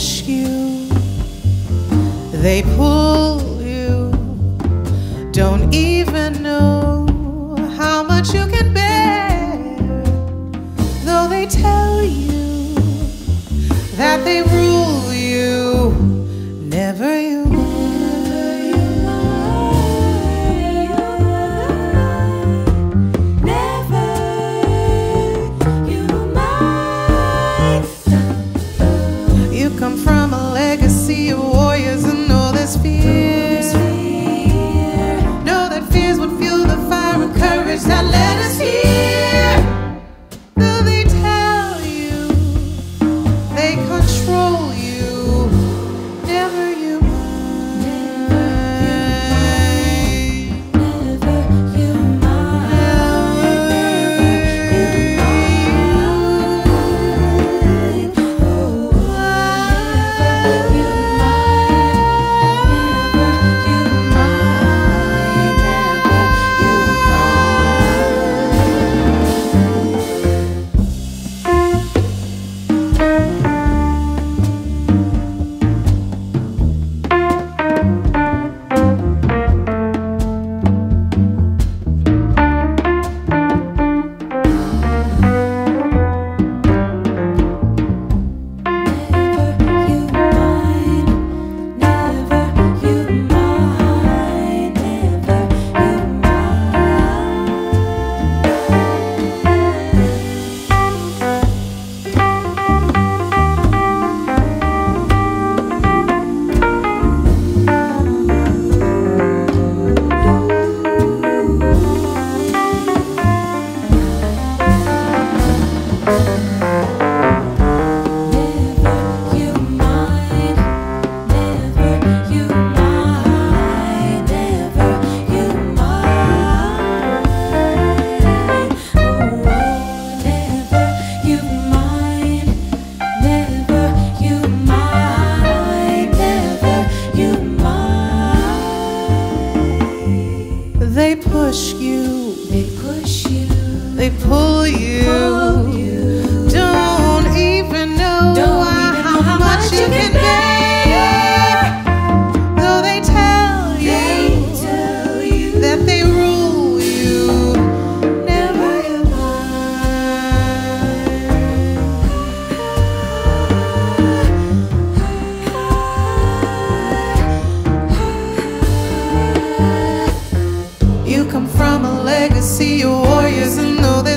crush you. They pull they pull you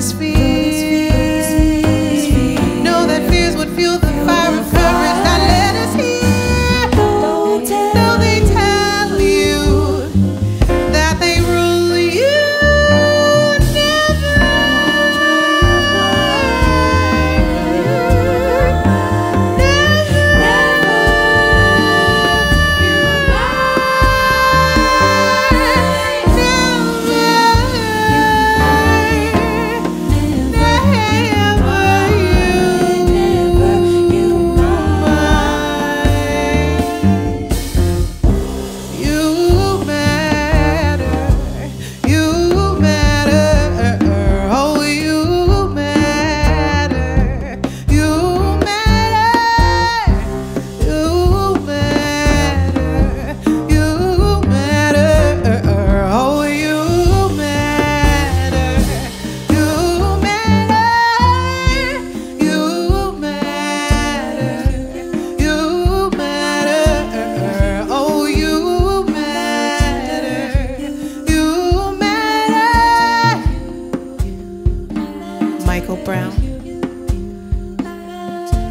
atmosphere. Michael Brown,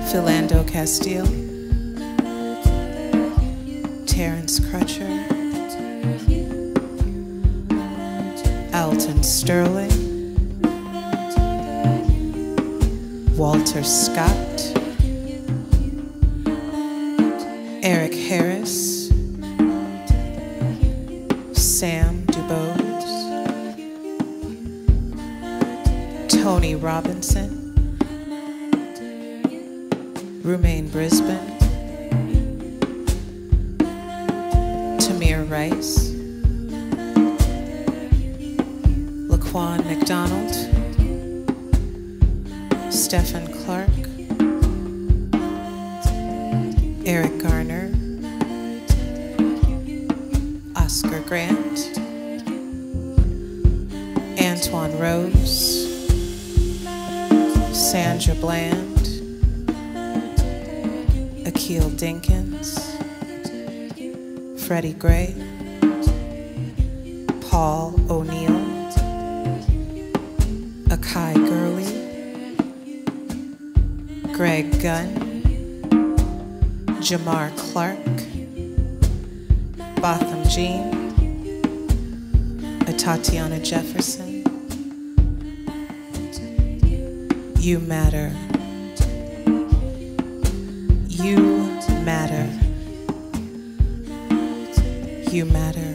Philando Castile, Terence Crutcher, Alton Sterling, Walter Scott, Rumain Brisbon, Tamir Rice, Laquan McDonald, Stephon Clark, Eric Garner, Oscar Grant, Antwon Rose, Sandra Bland, Akiel Denkins, Freddie Gray, Paul O'Neal, Akai Gurley, Greg Gunn, Jamar Clark, Botham Jean, Tatiana Jefferson. You matter. You matter. You matter.